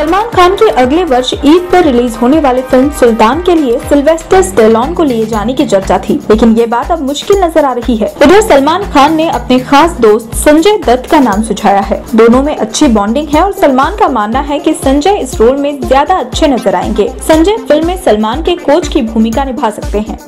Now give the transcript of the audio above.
सलमान खान की अगले वर्ष ईद पर रिलीज़ होने वाली फ़िल्म सुल्तान के लिए सिल्वेस्टर स्टेलॉन को लिए जाने की चर्चा थी, लेकिन ये बात अब मुश्किल नज़र आ रही है। इधर सलमान खान ने अपने खास दोस्त संजय दत्त का नाम सुझाया है। दोनों में अच्छी बॉन्डिंग है और सलमान का मानना है कि संजय इस रोल में ज़्यादा अच्छे नज़र आएँगे। संजय फ़िल्म में सलमान के कोच की भूमिका निभा सकते हैं।